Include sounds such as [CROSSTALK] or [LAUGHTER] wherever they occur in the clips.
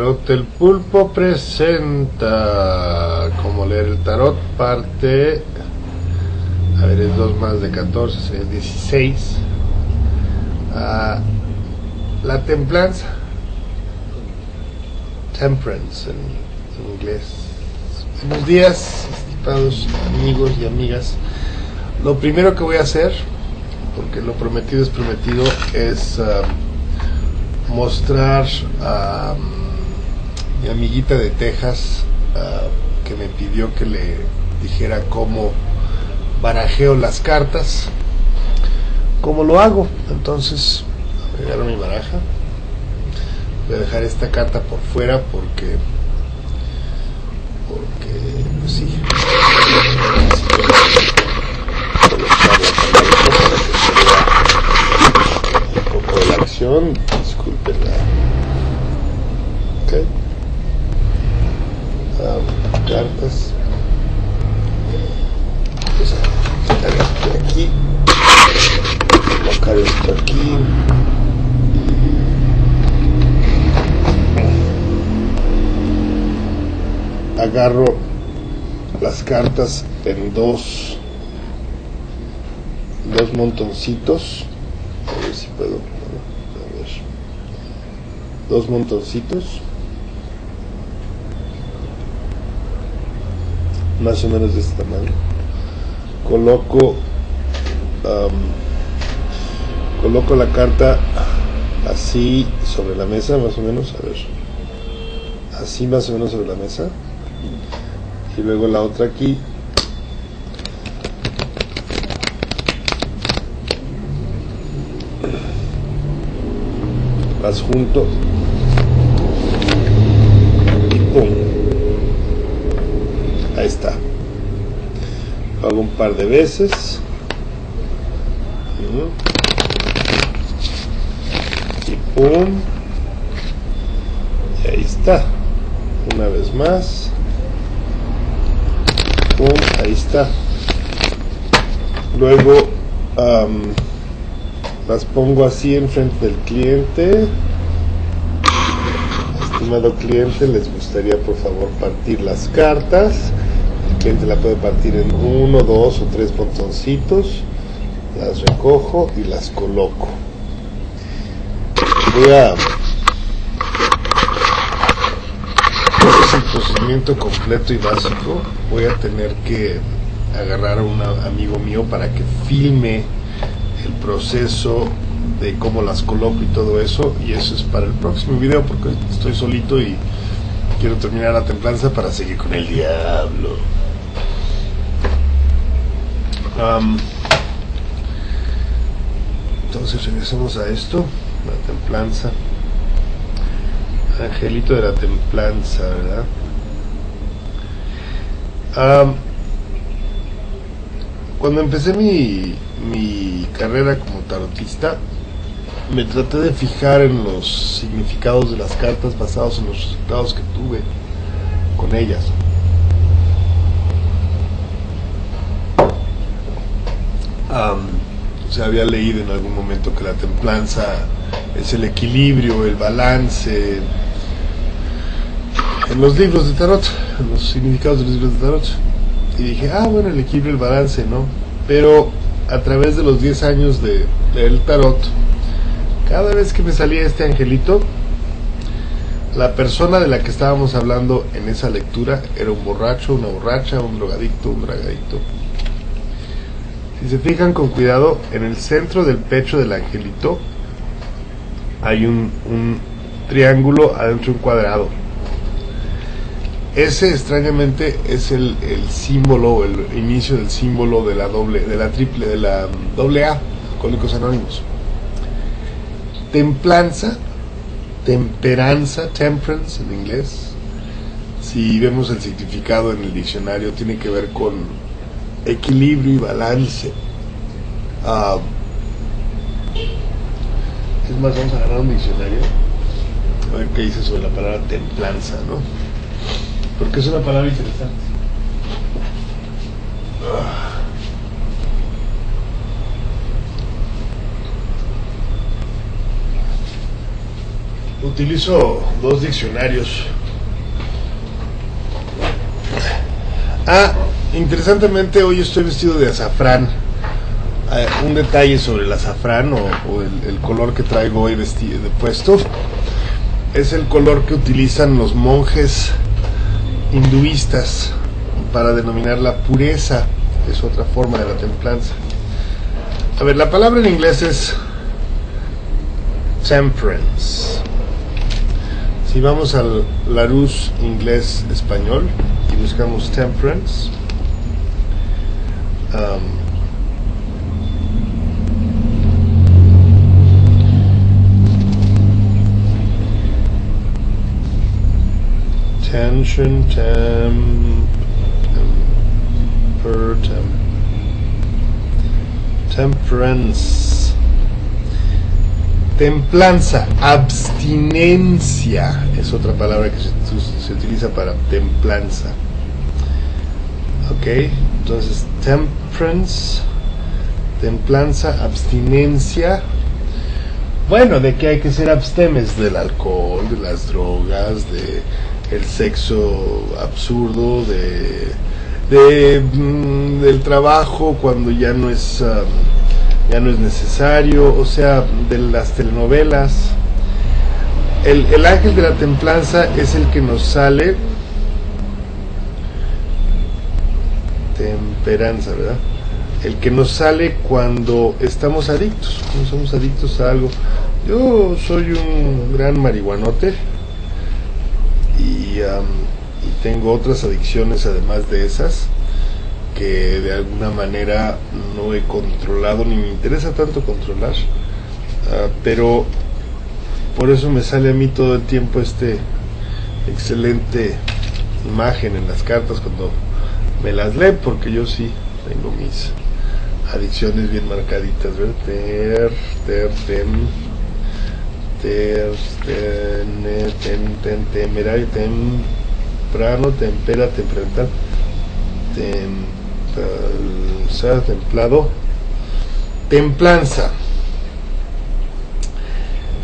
Tarot del Pulpo presenta Cómo leer el tarot, parte. A ver, es 2 más de 14, es 16. Ah, la templanza. Temperance en, en inglés. Buenos días, estimados amigos y amigas. Lo primero que voy a hacer, porque lo prometido es prometido, es. ah, mostrar a mi amiguita de Texas ah, que me pidió que le dijera cómo barajeo las cartas, cómo lo hago. Entonces, voy a agarrar mi baraja. Voy a dejar esta carta por fuera porque, porque, pues sí. Un poco de la acción, disculpenla. Ok. Am, cartas. Esto de aquí. Colocar esto aquí. Agarro las cartas en dos dos montoncitos a ver si puedo a ver dos montoncitos más o menos de este tamaño. Coloco coloco la carta así sobre la mesa más o menos a ver. Así más o menos sobre la mesa. Y luego la otra aquí. Las junto y pum ahí está Hago un par de veces. Y pum. Y ahí está. Una vez más. Pum ahí está. Luego am, las pongo así enfrente del cliente. Estimado cliente, les gustaría por favor partir las cartas. Cliente la puede partir en uno, dos o tres botoncitos. Las recojo y las coloco. Voy a es el procedimiento completo y básico. Voy a tener que agarrar a un amigo mío para que filme el proceso de cómo las coloco y todo eso y eso es para el próximo video porque estoy solito y quiero terminar la templanza para seguir con el diablo Entonces regresamos a esto la templanza angelito de la templanza verdad cuando empecé mi, mi carrera como tarotista, me traté de fijar en los significados de las cartas basados en los resultados que tuve con ellas. Am, o sea, había leído en algún momento que la templanza es el equilibrio, el balance, en los libros de tarot, en los significados de los libros de tarot. Y dije, ah, bueno, el equilibrio, el balance, ¿no? Pero a través de los 10 años de, del tarot, cada vez que me salía este angelito, la persona de la que estábamos hablando en esa lectura era un borracho, una borracha, un drogadicto, un drogadicto. Si se fijan con cuidado, en el centro del pecho del angelito hay un, un triángulo adentro de un cuadrado. Ese extrañamente es el, el símbolo, el inicio del símbolo de la doble, de la triple, de la doble A, Alcohólicos Anónimos. Templanza, temperanza, temperance en inglés. Si vemos el significado en el diccionario, tiene que ver con equilibrio y balance. Ah, es más, vamos a agarrar un diccionario a ver qué dice sobre la palabra templanza, ¿no? Porque es una palabra interesante. Utilizo dos diccionarios. Ah, interesantemente hoy estoy vestido de azafrán. Eh, un detalle sobre el azafrán o, el, color que traigo hoy vestido, de puesto es el color que utilizan los monjes hinduistas para denominar la pureza, es otra forma de la templanza. A ver, la palabra en inglés es temperance. Si vamos al Larousse inglés español y buscamos temperance, um, tension, tem, temper, tem, temperance, templanza, abstinencia, es otra palabra que se, se utiliza para templanza. Ok, entonces temperance, templanza, abstinencia. Bueno, ¿de qué hay que ser abstemes? Del alcohol, de las drogas, de el sexo absurdo, de, de mm, del trabajo cuando ya no es um, ya no es necesario, o sea, de las telenovelas. El, el ángel de la templanza es el que nos sale temperanza, ¿verdad? El que nos sale cuando estamos adictos, cuando somos adictos a algo. Yo soy un gran marihuanote y, tengo otras adicciones además de esas que de alguna manera no he controlado ni me interesa tanto controlar, uh, pero por eso me sale a mí todo el tiempo este excelente imagen en las cartas cuando me las lee porque yo sí tengo mis adicciones bien marcaditas, ¿verdad? Ter, ter, tem, ter, ten, ten, temerario, temprano, tempera, templanza, templado, templanza.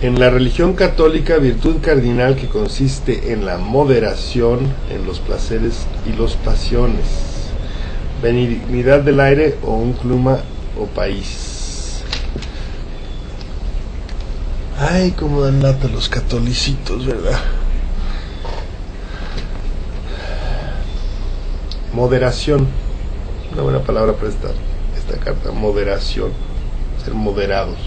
En la religión católica, virtud cardinal que consiste en la moderación en los placeres y los pasiones, benignidad del aire o un clima o país. Ay, cómo dan lata los catolicitos, ¿verdad? Moderación, una buena palabra para esta, esta carta, moderación, ser moderados.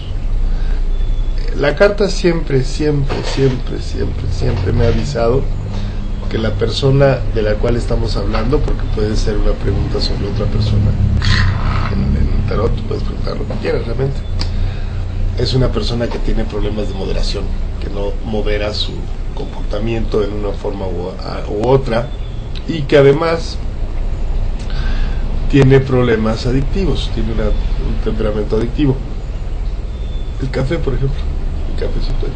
La carta siempre, siempre, siempre, siempre, siempre me ha avisado que la persona de la cual estamos hablando, porque puede ser una pregunta sobre otra persona, en, en tarot puedes preguntar lo que quieras realmente, es una persona que tiene problemas de moderación, que no modera su comportamiento en una forma u, otra y que además tiene problemas adictivos, tiene un temperamento adictivo. El café, por ejemplo, el cafecito.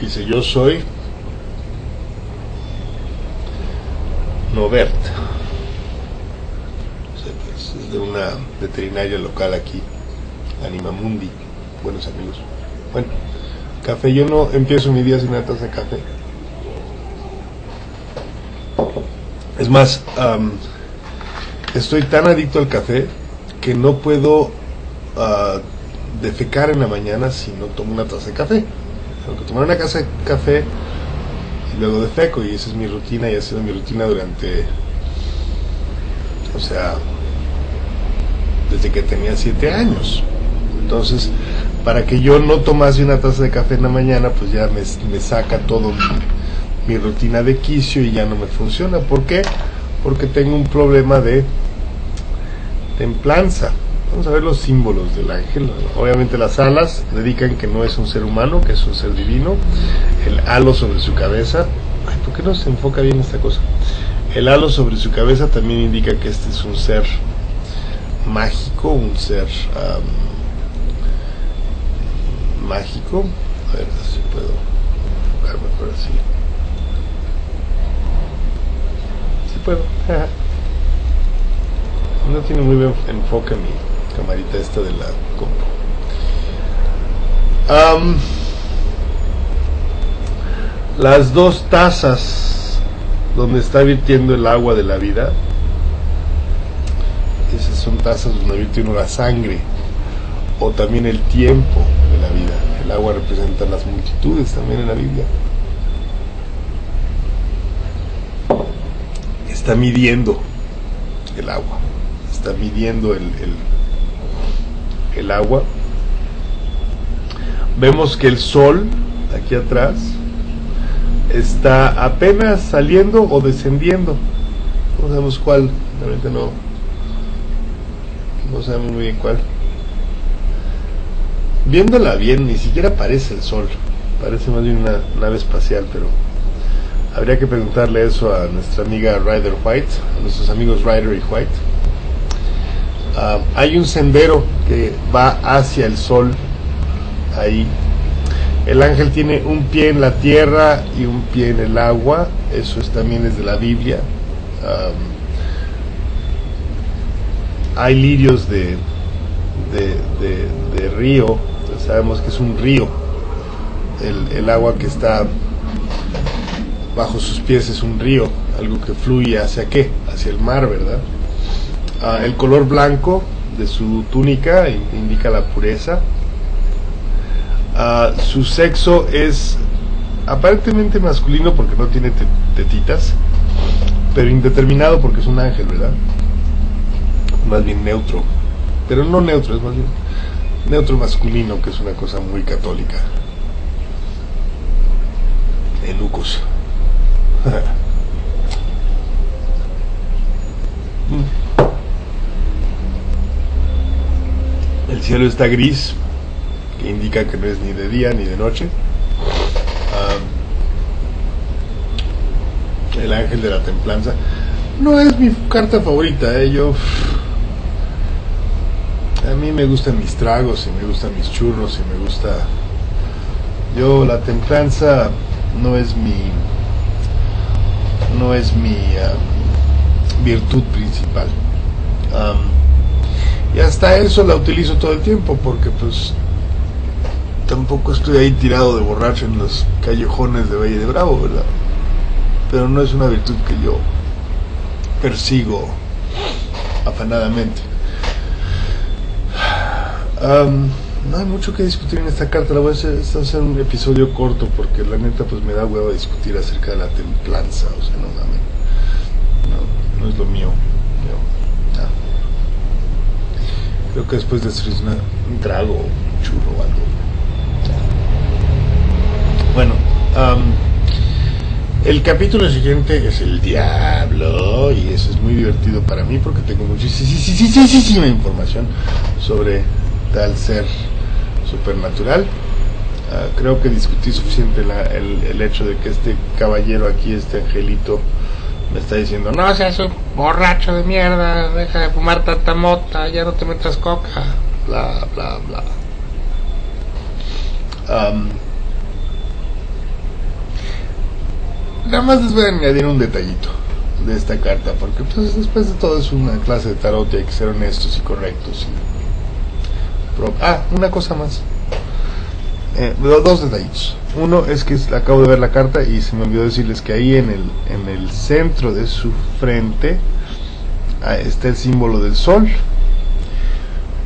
Dice, yo soy Novert. Es de una veterinaria local aquí, Animamundi. Buenos amigos. Bueno, café, yo no empiezo mi día sin una taza de café. Es más, estoy tan adicto al café que no puedo uh, defecar en la mañana si no tomo una taza de café. Tengo que tomar una taza de café luego defeco y esa es mi rutina y ha sido mi rutina durante, o sea, desde que tenía siete años. Entonces, para que yo no tomase una taza de café en la mañana, pues ya me, me saca todo mi, mi rutina de quicio y ya no me funciona. ¿Por qué? Porque tengo un problema de templanza. Vamos a ver los símbolos del ángel. Obviamente las alas dedican que no es un ser humano, que es un ser divino. El halo sobre su cabeza. Ay, ¿por qué no se enfoca bien esta cosa? El halo sobre su cabeza también indica que este es un ser mágico, un ser mágico. A ver si puedo enfocarme por así. Sí puedo. [LAUGHS] No tiene muy buen enfoque mi camarita esta de la compu. Las dos tazas donde está virtiendo el agua de la vida, esas son tazas donde vierte uno la sangre o también el tiempo de la vida. El agua representa las multitudes también en la Biblia. Está midiendo el agua, está midiendo el, el agua. Vemos que el sol, aquí atrás, está apenas saliendo o descendiendo. No sabemos cuál, realmente no, no sabemos muy bien cuál. Viéndola bien, ni siquiera parece el sol, parece más bien una nave espacial, pero habría que preguntarle eso a nuestra amiga Ryder White, a nuestros amigos Ryder y White. Uh, hay un sendero que va hacia el sol ahí. El ángel tiene un pie en la tierra y un pie en el agua, eso es, también es de la Biblia. Hay lirios de, de, de, río, sabemos que es un río, el, el, agua que está bajo sus pies es un río, algo que fluye hacia qué, hacia el mar, ¿verdad? Uh, el color blanco de su túnica indica la pureza Uh, su sexo es aparentemente masculino porque no tiene tetitas, pero indeterminado porque es un ángel, ¿verdad? Más bien neutro, pero no neutro, es más bien neutro masculino, que es una cosa muy católica. Enucos. [LAUGHS] El cielo está gris, indica que no es ni de día ni de noche. el ángel de la templanza. No es mi carta favorita, ¿eh? yo... A mí me gustan mis tragos y me gustan mis churros y me gusta... Yo la templanza no es mi... No es mi virtud principal. Y hasta eso la utilizo todo el tiempo porque pues tampoco estoy ahí tirado de borracho en los callejones de Valle de Bravo, ¿verdad? Pero no es una virtud que yo persigo afanadamente. no hay mucho que discutir en esta carta, la voy a hacer, hacer un episodio corto porque la neta pues me da huevo discutir acerca de la templanza, o sea, no mames. No, no es lo mío. Creo que después de hacer un trago, un churro o algo, bueno, el capítulo siguiente es el diablo y eso es muy divertido para mí porque tengo muchísima información sobre tal ser supernatural. Ah, creo que discutí suficiente el, el, hecho de que este caballero aquí, este angelito, me está diciendo, no seas un borracho de mierda, deja de fumar tanta mota, ya no te metas coca, bla, bla, bla. Nada más les voy a añadir un detallito de esta carta, porque pues, después de todo es una clase de tarot y hay que ser honestos y correctos. ah, una cosa más. Eh, dos detallitos. Uno es que acabo de ver la carta y se me olvidó decirles que ahí en el, en el centro de su frente ah, está el símbolo del sol.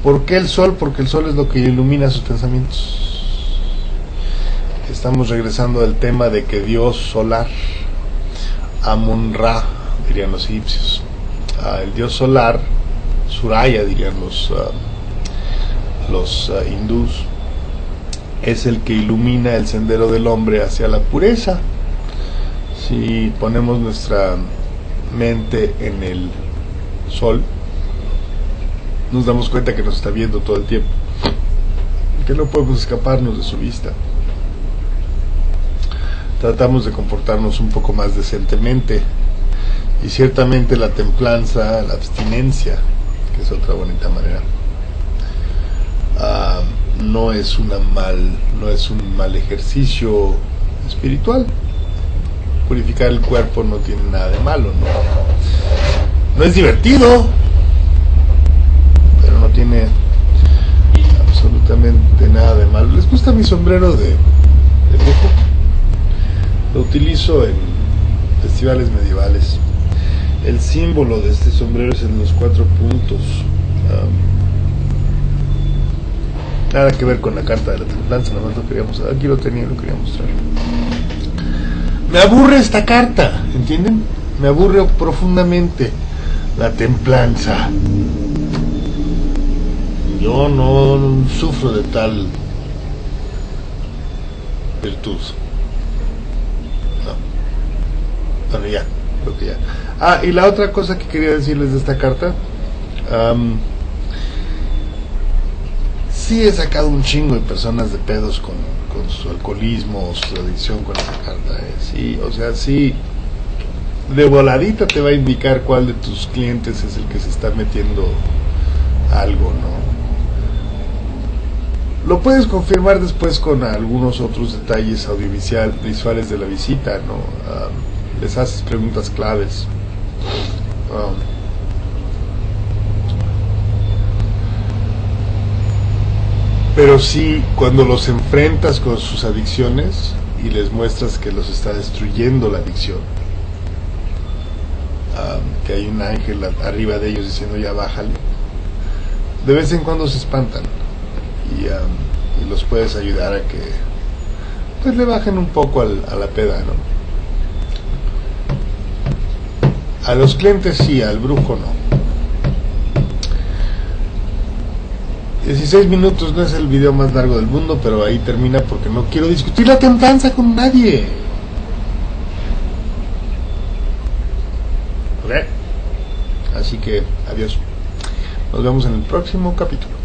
¿Por qué el sol? Porque el sol es lo que ilumina sus pensamientos estamos regresando al tema de que Dios solar, Amun-Ra, dirían los egipcios, ah, el Dios solar, Suraya, dirían los, uh, los uh, hindús, es el que ilumina el sendero del hombre hacia la pureza. Si ponemos nuestra mente en el sol, nos damos cuenta que nos está viendo todo el tiempo, que no podemos escaparnos de su vista tratamos de comportarnos un poco más decentemente y ciertamente la templanza, la abstinencia, que es otra bonita manera, uh, no es una mal, no es un mal ejercicio espiritual. Purificar el cuerpo no tiene nada de malo, no, no es divertido, pero no tiene absolutamente nada de malo. ¿Les gusta mi sombrero de, de? Lo utilizo en festivales medievales. El símbolo de este sombrero es en los cuatro puntos. Nada que ver con la carta de la templanza, nada más lo queríamos. Aquí lo tenía, lo quería mostrar. Me aburre esta carta, ¿entienden? Me aburre profundamente la templanza. Yo no sufro de tal virtud. No. Bueno, ya, creo que ya. Ah, y la otra cosa que quería decirles de esta carta. Sí he sacado un chingo de personas de pedos con, con su alcoholismo, su adicción con esa carta. ¿eh? Sí, o sea, sí. De voladita te va a indicar cuál de tus clientes es el que se está metiendo algo, ¿no? Lo puedes confirmar después con algunos otros detalles audiovisuales de la visita, ¿no? Um, les haces preguntas claves. Um, pero sí, cuando los enfrentas con sus adicciones y les muestras que los está destruyendo la adicción, um, que hay un ángel arriba de ellos diciendo ya bájale, de vez en cuando se espantan y, um, y los puedes ayudar a que pues le bajen un poco al, a la peda, ¿no? A los clientes sí, al brujo no. 16 minutos no es el video más largo del mundo, pero ahí termina porque no quiero discutir la templanza con nadie. ¿Ok? Así que adiós. Nos vemos en el próximo capítulo.